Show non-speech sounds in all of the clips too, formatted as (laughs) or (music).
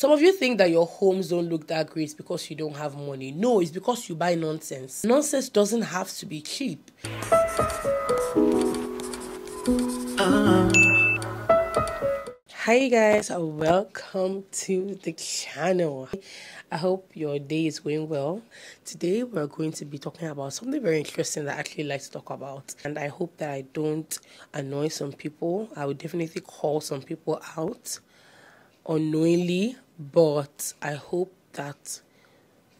Some of you think that your homes don't look that great because you don't have money. No, it's because you buy nonsense. Nonsense doesn't have to be cheap. Uh-huh. Hi you guys, uh, welcome to the channel. I hope your day is going well. Today we're going to be talking about something very interesting that I actually like to talk about. And I hope that I don't annoy some people. I would definitely call some people out unknowingly, but I hope that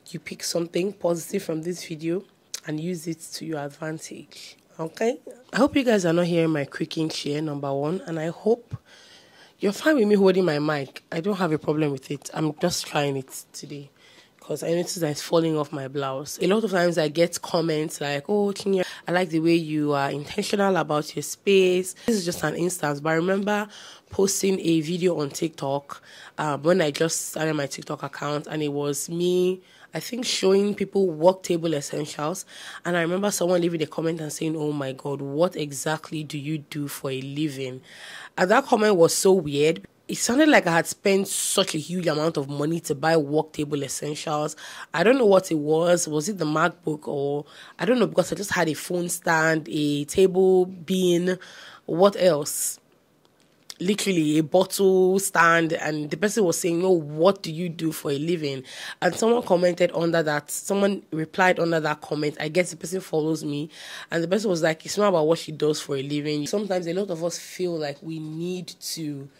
you pick something positive from this video and use it to your advantage. Okay? I hope you guys are not hearing my creaking chair, number one, and I hope you're fine with me holding my mic. I don't have a problem with it. I'm just trying it today because I noticed that it's falling off my blouse. A lot of times I get comments like, oh, Chinyere, I like the way you are intentional about your space. This is just an instance, but I remember posting a video on TikTok um, when I just started my TikTok account, and it was me. I think showing people work table essentials. And I remember someone leaving a comment and saying, Oh my God, what exactly do you do for a living? And that comment was so weird it sounded like I had spent such a huge amount of money to buy work table essentials. I don't know what it was. Was it the MacBook or I don't know because I just had a phone stand, a table bean, what else? Literally a bottle stand, and the person was saying, "Oh, what do you do for a living?" And someone commented under that. Someone replied under that comment. I guess the person follows me, and the person was like, "It's not about what she does for a living." Sometimes a lot of us feel like we need to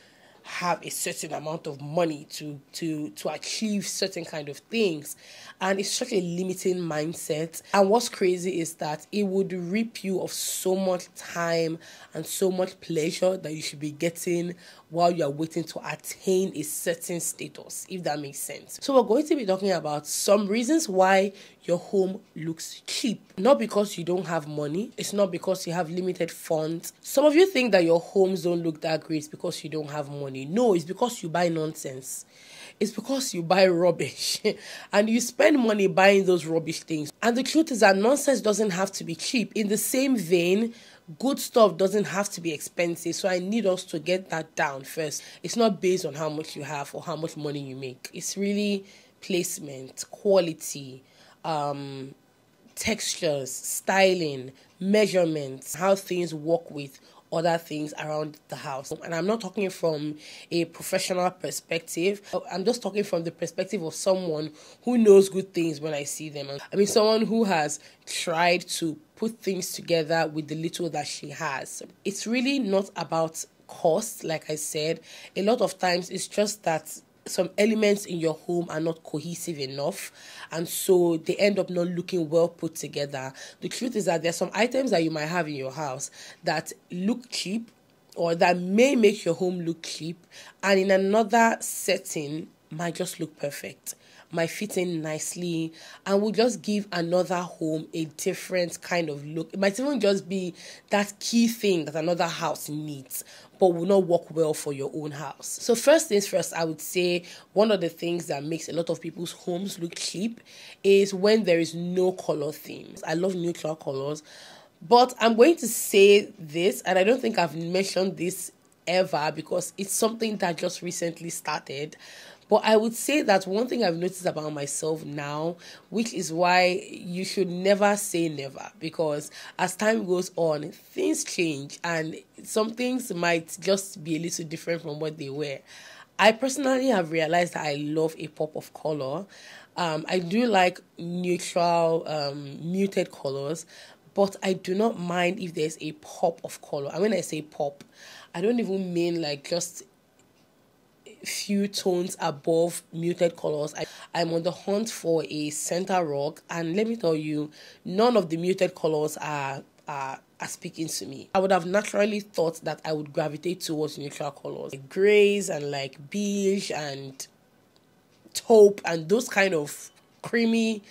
have a certain amount of money to to to achieve certain kind of things and it's such a limiting mindset and what's crazy is that it would rip you of so much time and so much pleasure that you should be getting while you are waiting to attain a certain status if that makes sense so we're going to be talking about some reasons why your home looks cheap. Not because you don't have money, it's not because you have limited funds. Some of you think that your homes don't look that great because you don't have money. No, it's because you buy nonsense. It's because you buy rubbish (laughs) and you spend money buying those rubbish things. And the truth is that nonsense doesn't have to be cheap. In the same vein, good stuff doesn't have to be expensive. So I need us to get that down first. It's not based on how much you have or how much money you make. It's really placement, quality, um, textures, styling, measurements, how things work with other things around the house. And I'm not talking from a professional perspective. I'm just talking from the perspective of someone who knows good things when I see them. I mean, someone who has tried to put things together with the little that she has. It's really not about cost, like I said. A lot of times it's just that some elements in your home are not cohesive enough and so they end up not looking well put together. The truth is that there's some items that you might have in your house that look cheap or that may make your home look cheap and in another setting might just look perfect might fit in nicely and will just give another home a different kind of look. It might even just be that key thing that another house needs, but will not work well for your own house. So, first things first, I would say one of the things that makes a lot of people's homes look cheap is when there is no color themes. I love neutral colors, but I'm going to say this, and I don't think I've mentioned this ever because it's something that just recently started. But I would say that one thing I've noticed about myself now, which is why you should never say never, because as time goes on, things change and some things might just be a little different from what they were. I personally have realized that I love a pop of color. Um, I do like neutral, um, muted colors, but I do not mind if there's a pop of color. And when I say pop, I don't even mean like just few tones above muted colors. I, I'm on the hunt for a center rock, and let me tell you, none of the muted colors are are, are speaking to me. I would have naturally thought that I would gravitate towards neutral colors, like grays and like beige and taupe and those kind of creamy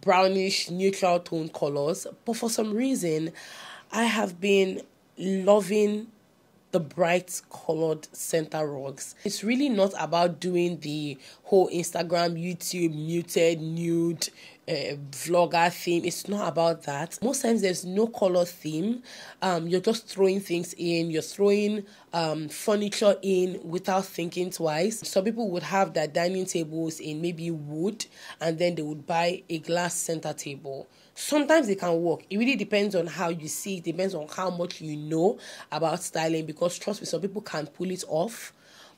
brownish neutral tone colors. But for some reason, I have been loving the bright colored center rugs. It's really not about doing the whole Instagram, YouTube, muted, nude, uh, vlogger theme. It's not about that. Most times there's no color theme. Um, you're just throwing things in. You're throwing um, furniture in without thinking twice. Some people would have their dining tables in maybe wood, and then they would buy a glass center table sometimes it can work. It really depends on how you see it, depends on how much you know about styling because trust me, some people can pull it off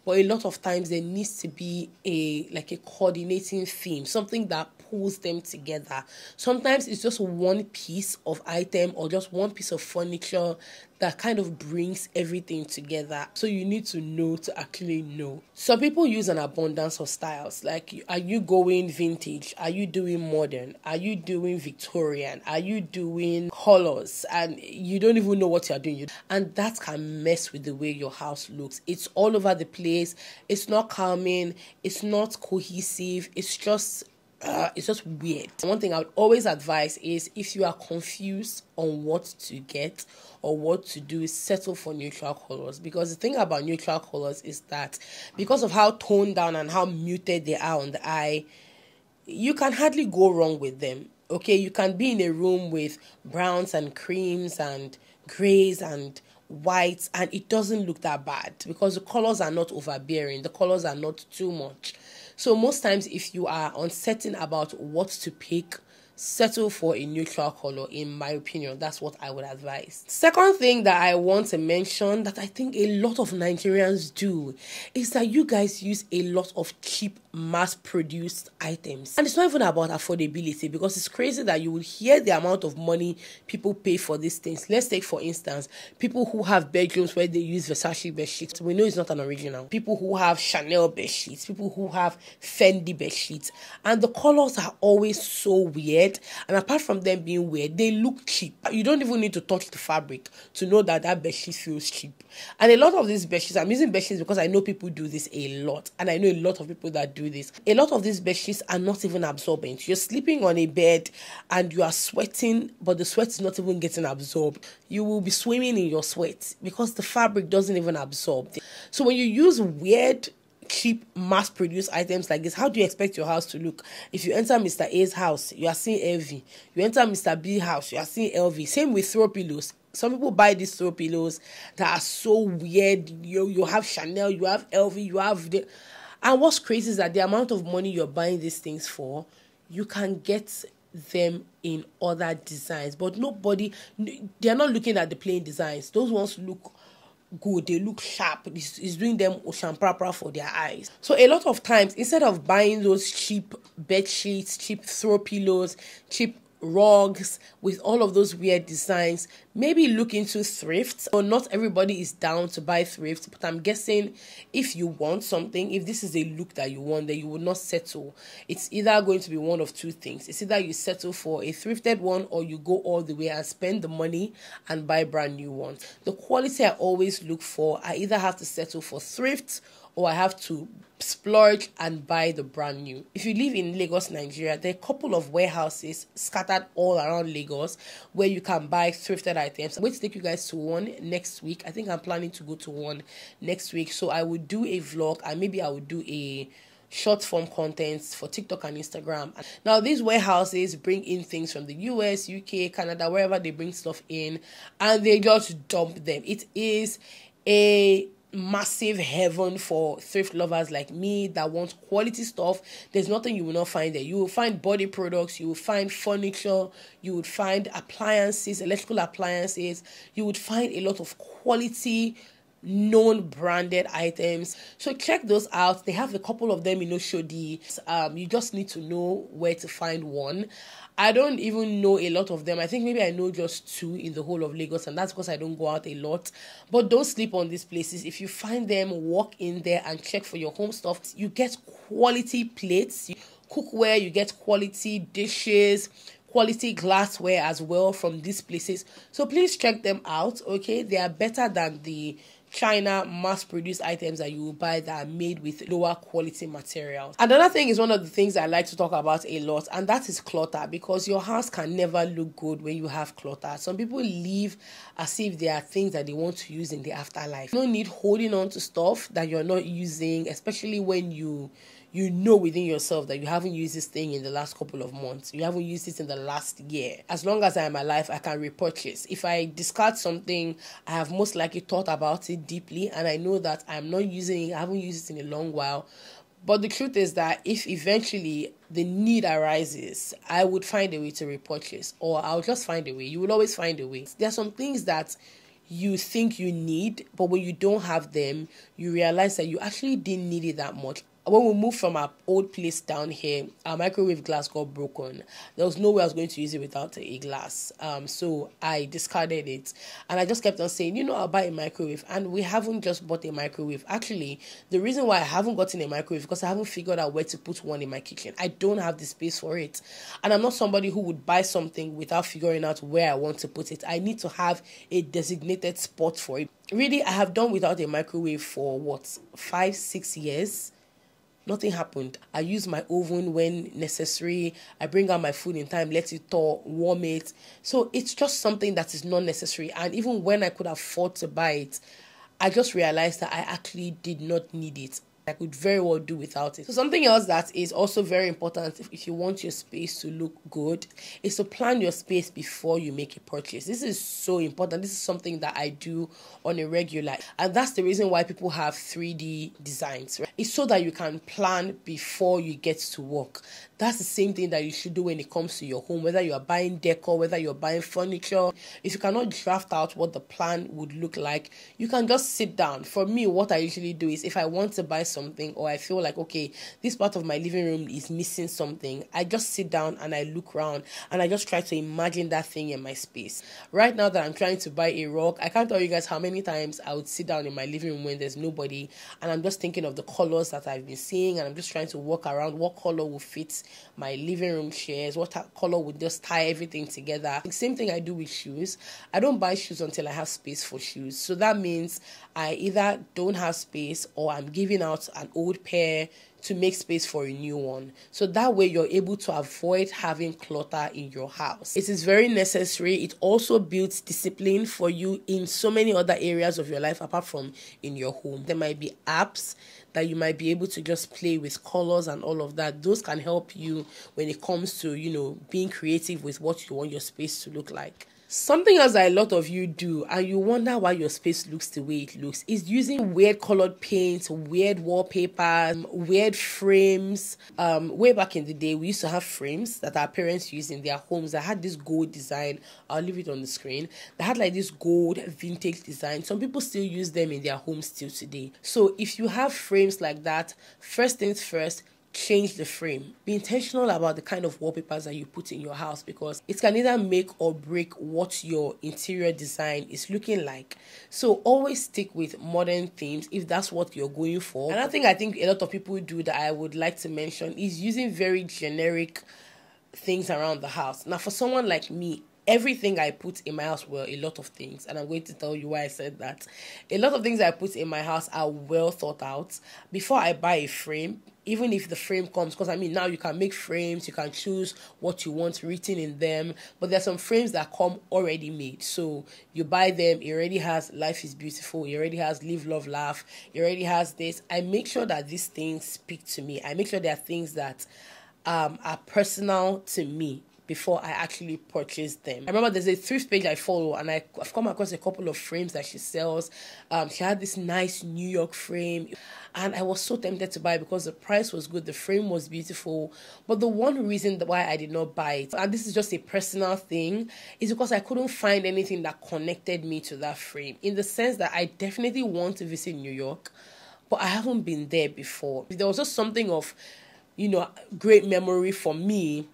but a lot of times there needs to be a like a coordinating theme something that pulls them together sometimes it's just one piece of item or just one piece of furniture that kind of brings everything together. So you need to know to actually know. Some people use an abundance of styles. Like, are you going vintage? Are you doing modern? Are you doing Victorian? Are you doing colors? And you don't even know what you're doing. And that can mess with the way your house looks. It's all over the place. It's not calming. It's not cohesive. It's just uh, it's just weird. One thing I would always advise is if you are confused on what to get or what to do, settle for neutral colors. Because the thing about neutral colors is that because of how toned down and how muted they are on the eye, you can hardly go wrong with them. Okay, you can be in a room with browns and creams and grays and whites and it doesn't look that bad because the colors are not overbearing the colors are not too much so most times if you are uncertain about what to pick settle for a neutral color in my opinion. That's what i would advise. Second thing that i want to mention that i think a lot of nigerians do is that you guys use a lot of cheap mass produced items. And it's not even about affordability because it's crazy that you will hear the amount of money people pay for these things. Let's take for instance people who have bedrooms where they use versace bed sheets we know it's not an original. People who have chanel bed sheets people who have fendi bed sheets and the colors are always so weird weird, and apart from them being weird, they look cheap. You don't even need to touch the fabric to know that that bedsheet feels cheap. And a lot of these bedsheets, I'm using bedsheets because I know people do this a lot, and I know a lot of people that do this. A lot of these bedsheets are not even absorbent. You're sleeping on a bed and you are sweating, but the sweat is not even getting absorbed. You will be swimming in your sweat because the fabric doesn't even absorb. So when you use weird cheap mass produced items like this, how do you expect your house to look? If you enter Mr. A's house, you are seeing LV. You enter Mr. B house, you are seeing LV. Same with throw pillows. Some people buy these throw pillows that are so weird. You you have Chanel, you have LV, you have the and what's crazy is that the amount of money you're buying these things for, you can get them in other designs, but nobody they're not looking at the plain designs. Those ones look good, they look sharp. It's doing them ocean proper for their eyes. So a lot of times, instead of buying those cheap bed sheets, cheap throw pillows, cheap rugs with all of those weird designs maybe look into thrifts or not everybody is down to buy thrifts but i'm guessing if you want something if this is a look that you want then you will not settle. It's either going to be one of two things. It's either you settle for a thrifted one or you go all the way and spend the money and buy brand new ones. The quality i always look for i either have to settle for thrifts or I have to splurge and buy the brand new. If you live in Lagos, Nigeria, there are a couple of warehouses scattered all around Lagos where you can buy thrifted items. I'm going to take you guys to one next week. I think I'm planning to go to one next week. So I will do a vlog and maybe I will do a short form content for TikTok and Instagram. Now, these warehouses bring in things from the US, UK, Canada, wherever they bring stuff in, and they just dump them. It is a massive heaven for thrift lovers like me that want quality stuff. There's nothing you will not find there. You will find body products, you will find furniture, you would find appliances, electrical appliances, you would find a lot of quality known branded items. So check those out. They have a couple of them in oshodi. Um you just need to know where to find one I don't even know a lot of them. I think maybe I know just two in the whole of Lagos, and that's because I don't go out a lot. But don't sleep on these places. If you find them, walk in there and check for your home stuff. You get quality plates, cookware, you get quality dishes, quality glassware as well from these places. So please check them out, okay? They are better than the China mass produced items that you will buy that are made with lower quality materials. Another thing is one of the things I like to talk about a lot, and that is clutter because your house can never look good when you have clutter. Some people live as if there are things that they want to use in the afterlife. No need holding on to stuff that you're not using, especially when you you know within yourself that you haven't used this thing in the last couple of months, you haven't used it in the last year. As long as I am alive, I can repurchase. If I discard something, I have most likely thought about it deeply and I know that I'm not using it, I haven't used it in a long while. But the truth is that if eventually the need arises, I would find a way to repurchase, or I'll just find a way. You will always find a way. There are some things that you think you need, but when you don't have them, you realize that you actually didn't need it that much when we moved from our old place down here, our microwave glass got broken. There was no way I was going to use it without a glass. Um, so I discarded it, and I just kept on saying, you know, I'll buy a microwave. And we haven't just bought a microwave. Actually, the reason why I haven't gotten a microwave because I haven't figured out where to put one in my kitchen. I don't have the space for it, and I'm not somebody who would buy something without figuring out where I want to put it. I need to have a designated spot for it. Really, I have done without a microwave for what five, six years Nothing happened. I use my oven when necessary. I bring out my food in time, let it thaw, warm it. So it's just something that is not necessary. And even when I could afford to buy it, I just realized that I actually did not need it. I could very well do without it. So something else that is also very important if, if you want your space to look good is to plan your space before you make a purchase. This is so important. This is something that I do on a regular. And that's the reason why people have 3D designs. Right? It's so that you can plan before you get to work. That's the same thing that you should do when it comes to your home, whether you're buying decor, whether you're buying furniture. If you cannot draft out what the plan would look like, you can just sit down. For me, what I usually do is if I want to buy something or I feel like, okay, this part of my living room is missing something, I just sit down and I look around and I just try to imagine that thing in my space. Right now that I'm trying to buy a rug, I can't tell you guys how many times I would sit down in my living room when there's nobody and I'm just thinking of the colors that I've been seeing and I'm just trying to walk around what color will fit my living room chairs, what color would just tie everything together. The same thing I do with shoes. I don't buy shoes until I have space for shoes. So that means I either don't have space or I'm giving out an old pair to make space for a new one. So that way you're able to avoid having clutter in your house. It is very necessary. It also builds discipline for you in so many other areas of your life apart from in your home. There might be apps that you might be able to just play with colors and all of that. Those can help you when it comes to, you know, being creative with what you want your space to look like. Something else that a lot of you do, and you wonder why your space looks the way it looks, is using weird colored paints, weird wallpapers, weird frames. Um, way back in the day, we used to have frames that our parents used in their homes that had this gold design. I'll leave it on the screen. That had like this gold vintage design. Some people still use them in their homes still today. So if you have frames like that, first things first, change the frame. Be intentional about the kind of wallpapers that you put in your house because it can either make or break what your interior design is looking like. So always stick with modern themes if that's what you're going for. Another thing I think a lot of people do that I would like to mention is using very generic things around the house. Now for someone like me, everything I put in my house were a lot of things, and I'm going to tell you why I said that. A lot of things I put in my house are well thought out. Before I buy a frame, even if the frame comes, because I mean, now you can make frames, you can choose what you want written in them, but there's some frames that come already made. So you buy them, it already has Life is Beautiful, it already has Live, Love, Laugh, it already has this. I make sure that these things speak to me. I make sure there are things that um, are personal to me before I actually purchased them. I remember there's a thrift page I follow, and I, have come across a couple of frames that she sells. Um, she had this nice New York frame, and I was so tempted to buy because the price was good, the frame was beautiful. But the one reason why I did not buy it, and this is just a personal thing, is because I couldn't find anything that connected me to that frame. In the sense that I definitely want to visit New York, but I haven't been there before. There was just something of, you know, great memory for me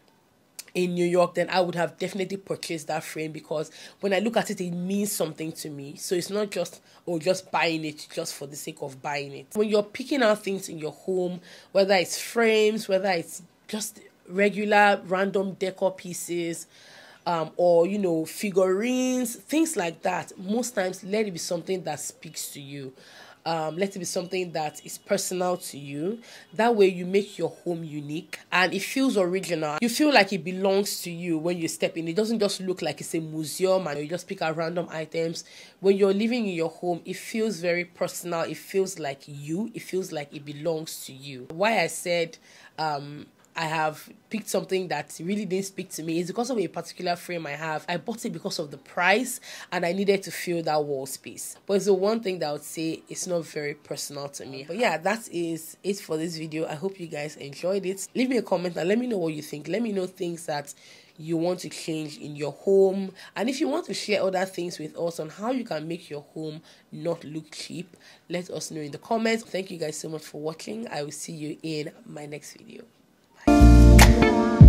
in New York, then I would have definitely purchased that frame because when I look at it, it means something to me. So it's not just, oh, just buying it just for the sake of buying it. When you're picking out things in your home, whether it's frames, whether it's just regular random decor pieces, um, or you know figurines things like that most times let it be something that speaks to you um, let it be something that is personal to you. That way, you make your home unique and it feels original. You feel like it belongs to you when you step in. It doesn't just look like it's a museum and you just pick out random items. When you're living in your home, it feels very personal. It feels like you. It feels like it belongs to you. Why I said um, I have picked something that really didn't speak to me is because of a particular frame I have. I bought it because of the price and I needed to fill that wall space. But it's the one thing that I would say it's not very personal to me. But yeah, that is it for this video. I hope you guys enjoyed it. Leave me a comment and let me know what you think. Let me know things that you want to change in your home and if you want to share other things with us on how you can make your home not look cheap let us know in the comments thank you guys so much for watching i will see you in my next video Bye.